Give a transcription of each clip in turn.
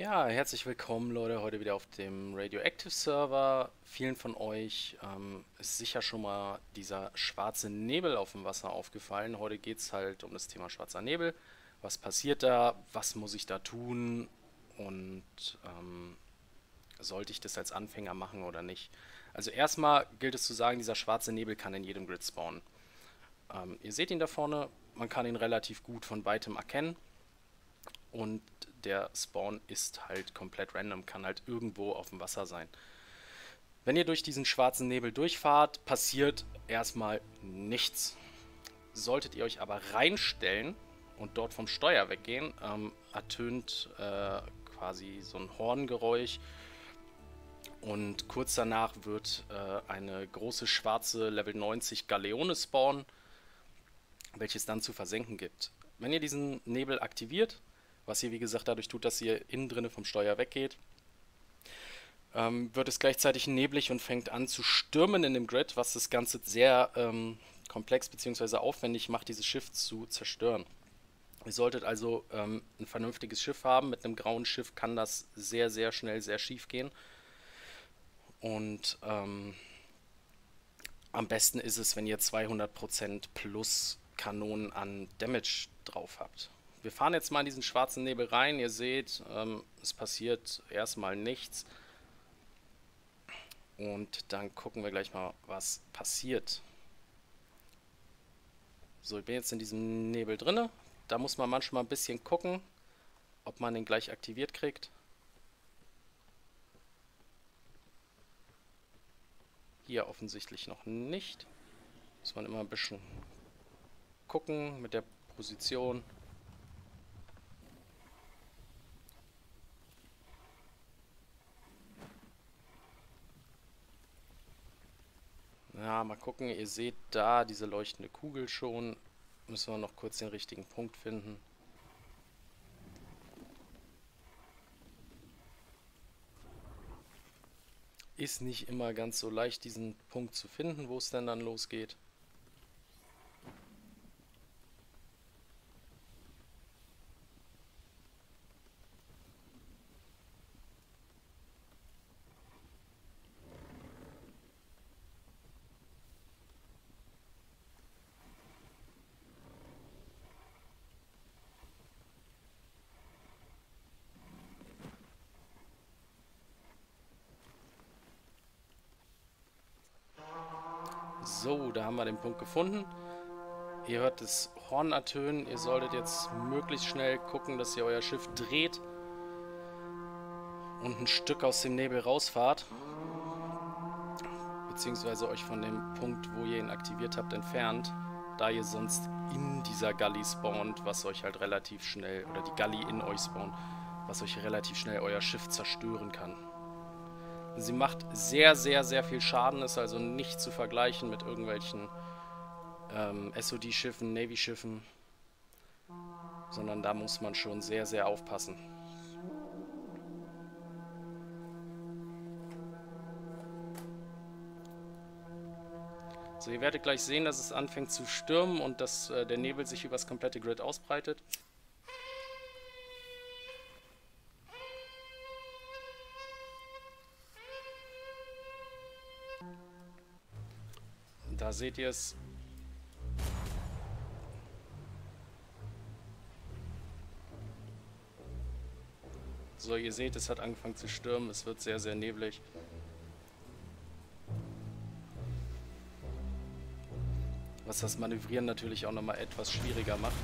Ja, herzlich willkommen Leute, heute wieder auf dem Radioactive Server. Vielen von euch ähm, ist sicher schon mal dieser schwarze Nebel auf dem Wasser aufgefallen. Heute geht es halt um das Thema schwarzer Nebel. Was passiert da? Was muss ich da tun? Und ähm, sollte ich das als Anfänger machen oder nicht? Also erstmal gilt es zu sagen, dieser schwarze Nebel kann in jedem Grid spawnen. Ähm, ihr seht ihn da vorne, man kann ihn relativ gut von weitem erkennen. Und der Spawn ist halt komplett random, kann halt irgendwo auf dem Wasser sein. Wenn ihr durch diesen schwarzen Nebel durchfahrt, passiert erstmal nichts. Solltet ihr euch aber reinstellen und dort vom Steuer weggehen, ähm, ertönt äh, quasi so ein Horngeräusch und kurz danach wird äh, eine große schwarze Level 90 Galeone spawnen, welches dann zu versenken gibt. Wenn ihr diesen Nebel aktiviert, was ihr wie gesagt dadurch tut, dass ihr innen drinne vom Steuer weggeht, ähm, wird es gleichzeitig neblig und fängt an zu stürmen in dem Grid, was das Ganze sehr ähm, komplex bzw. aufwendig macht, dieses Schiff zu zerstören. Ihr solltet also ähm, ein vernünftiges Schiff haben. Mit einem grauen Schiff kann das sehr, sehr schnell sehr schief gehen. Und ähm, am besten ist es, wenn ihr 200% plus Kanonen an Damage drauf habt. Wir fahren jetzt mal in diesen schwarzen Nebel rein. Ihr seht, ähm, es passiert erstmal nichts. Und dann gucken wir gleich mal, was passiert. So, ich bin jetzt in diesem Nebel drinne. Da muss man manchmal ein bisschen gucken, ob man den gleich aktiviert kriegt. Hier offensichtlich noch nicht. Muss man immer ein bisschen gucken mit der Position. Ja, mal gucken. Ihr seht da diese leuchtende Kugel schon. Müssen wir noch kurz den richtigen Punkt finden. Ist nicht immer ganz so leicht, diesen Punkt zu finden, wo es denn dann losgeht. So, da haben wir den Punkt gefunden. Ihr hört das Horn ertönen. Ihr solltet jetzt möglichst schnell gucken, dass ihr euer Schiff dreht und ein Stück aus dem Nebel rausfahrt. Beziehungsweise euch von dem Punkt, wo ihr ihn aktiviert habt, entfernt. Da ihr sonst in dieser Gully spawnt, was euch halt relativ schnell, oder die Gully in euch spawnt, was euch relativ schnell euer Schiff zerstören kann. Sie macht sehr, sehr, sehr viel Schaden, ist also nicht zu vergleichen mit irgendwelchen ähm, SOD-Schiffen, Navy-Schiffen, sondern da muss man schon sehr, sehr aufpassen. So, ihr werdet gleich sehen, dass es anfängt zu stürmen und dass äh, der Nebel sich über das komplette Grid ausbreitet. Da seht ihr es. So, ihr seht, es hat angefangen zu stürmen. Es wird sehr, sehr neblig. Was das Manövrieren natürlich auch nochmal etwas schwieriger macht.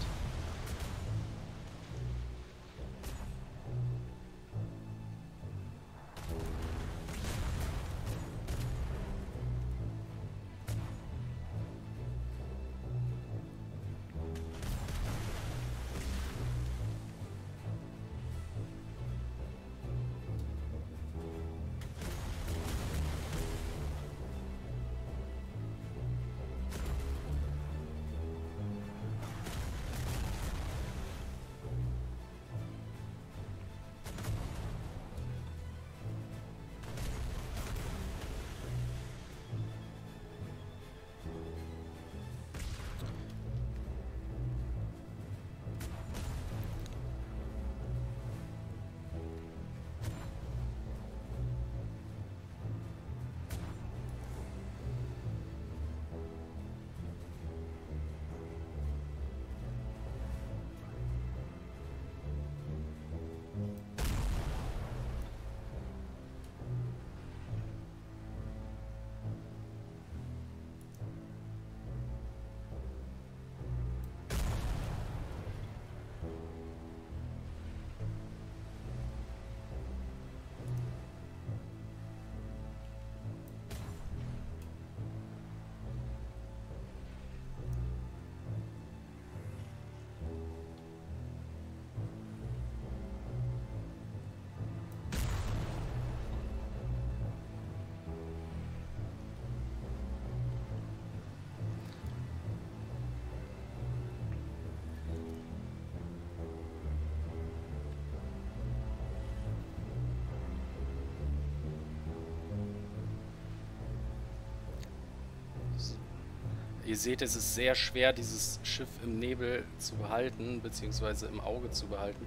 Ihr seht, es ist sehr schwer, dieses Schiff im Nebel zu behalten, beziehungsweise im Auge zu behalten.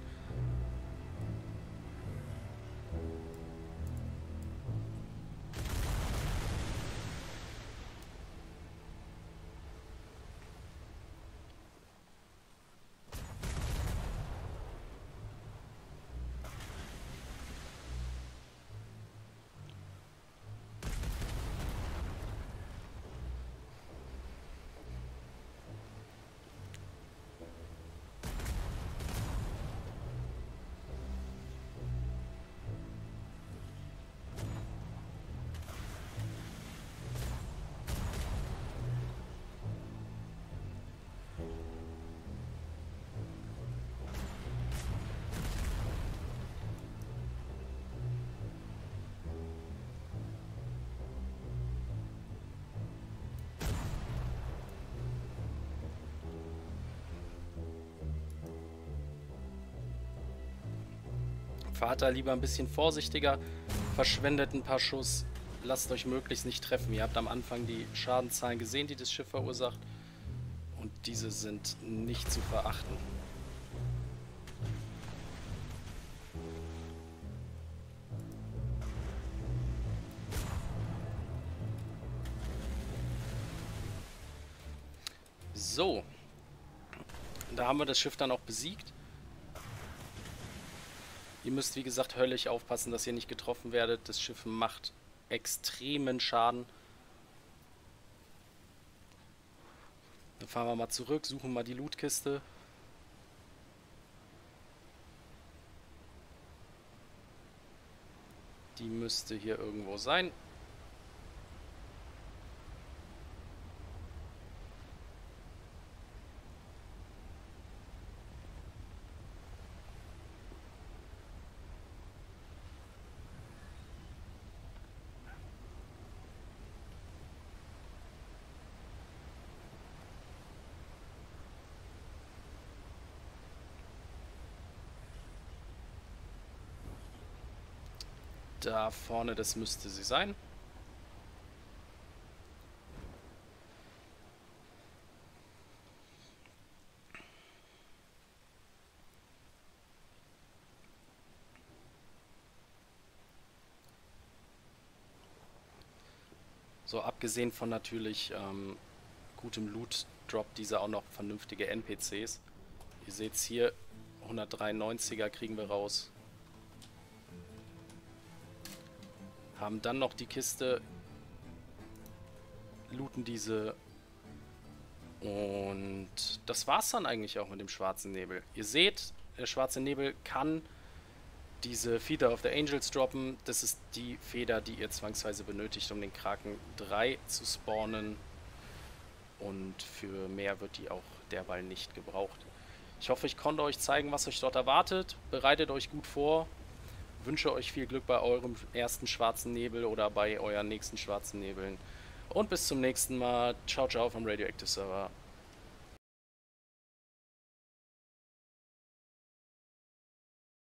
Vater lieber ein bisschen vorsichtiger, verschwendet ein paar Schuss, lasst euch möglichst nicht treffen. Ihr habt am Anfang die Schadenzahlen gesehen, die das Schiff verursacht. Und diese sind nicht zu verachten. So. Da haben wir das Schiff dann auch besiegt. Ihr müsst, wie gesagt, höllisch aufpassen, dass ihr nicht getroffen werdet. Das Schiff macht extremen Schaden. Dann fahren wir mal zurück, suchen mal die Lootkiste. Die müsste hier irgendwo sein. Da vorne, das müsste sie sein. So, abgesehen von natürlich ähm, gutem Loot, droppt dieser auch noch vernünftige NPCs. Ihr seht es hier, 193er kriegen wir raus. Haben dann noch die Kiste, looten diese und das war's dann eigentlich auch mit dem schwarzen Nebel. Ihr seht, der schwarze Nebel kann diese Feeder of the Angels droppen. Das ist die Feder, die ihr zwangsweise benötigt, um den Kraken 3 zu spawnen. Und für mehr wird die auch derweil nicht gebraucht. Ich hoffe, ich konnte euch zeigen, was euch dort erwartet. Bereitet euch gut vor wünsche euch viel Glück bei eurem ersten schwarzen Nebel oder bei euren nächsten schwarzen Nebeln. Und bis zum nächsten Mal. Ciao, ciao vom Radioactive Server.